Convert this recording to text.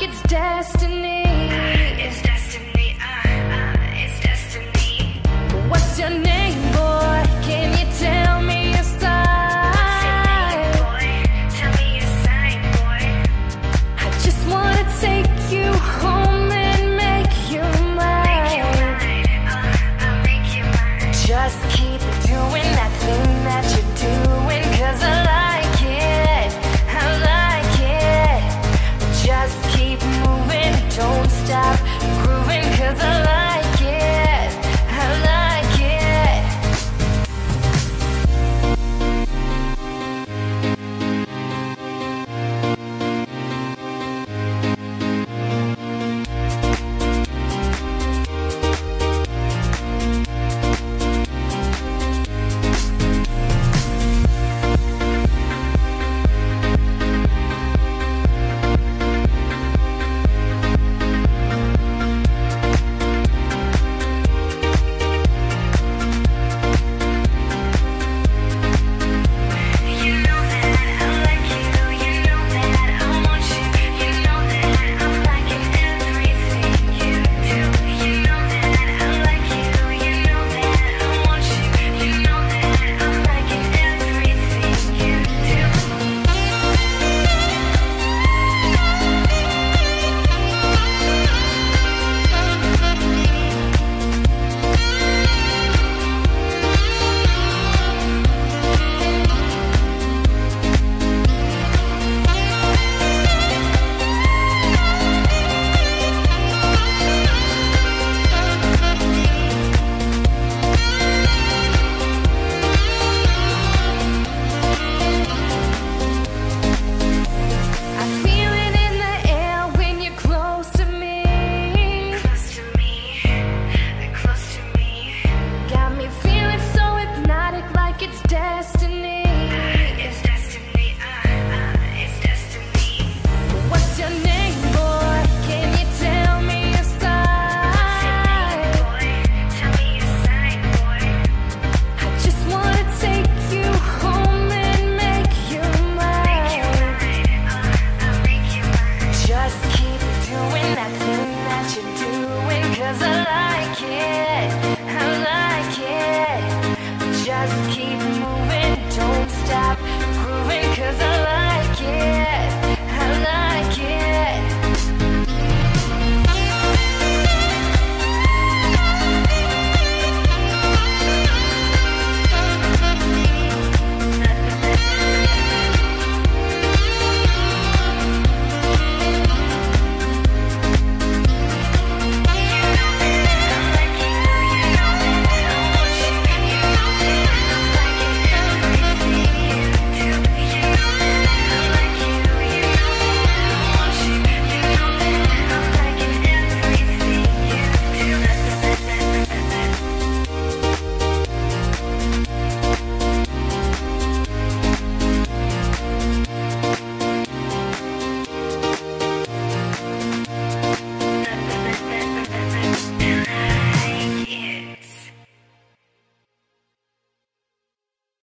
like it's destiny. Uh, it's destiny. Uh, uh, it's destiny. What's your name, boy? Can you tell me your sign? Name, tell me your sign, boy. I just wanna take you home. stop.